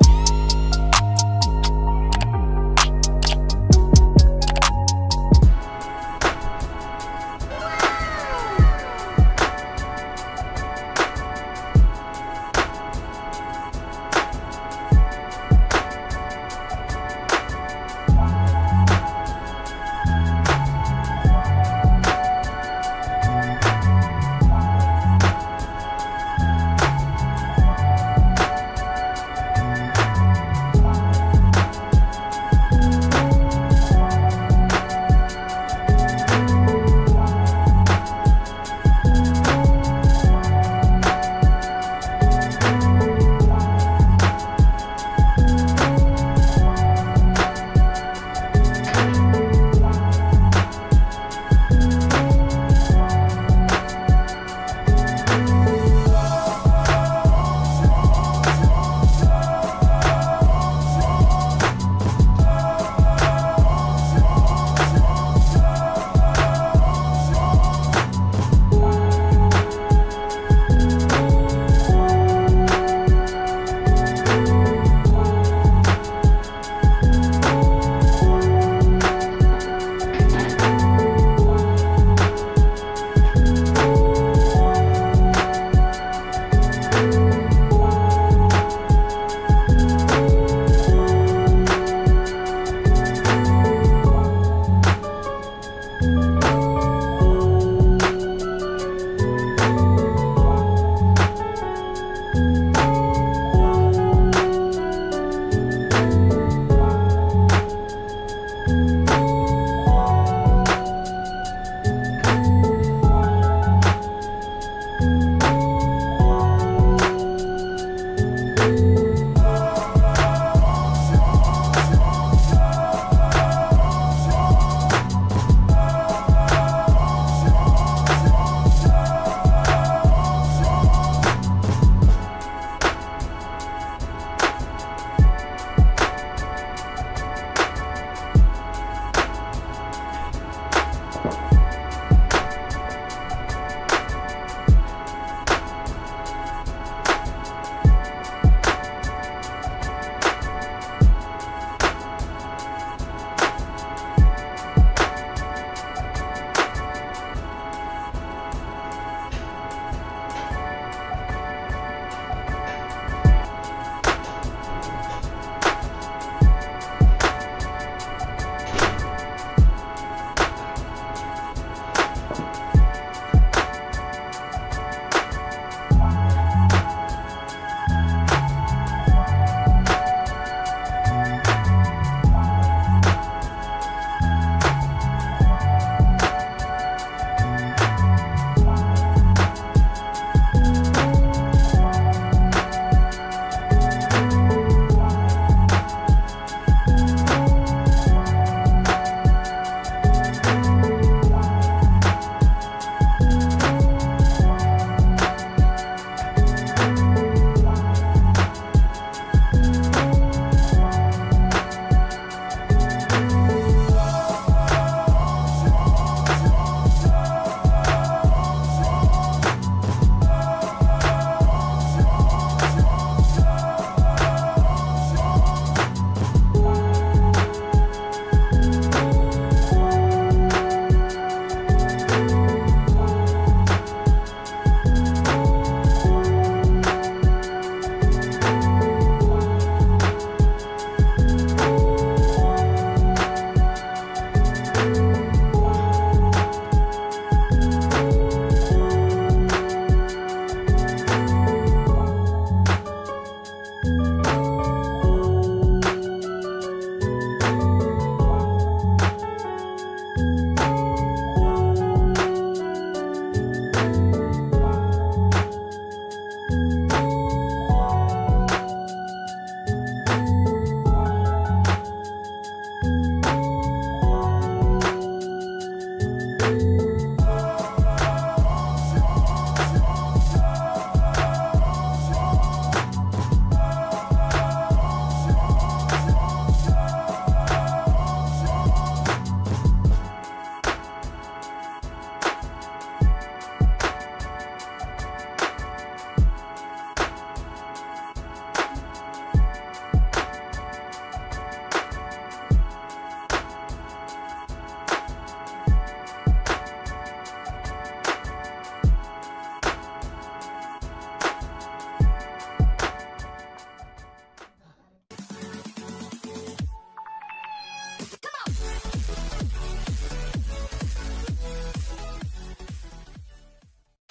Bye.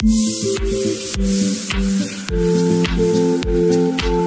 Thank you.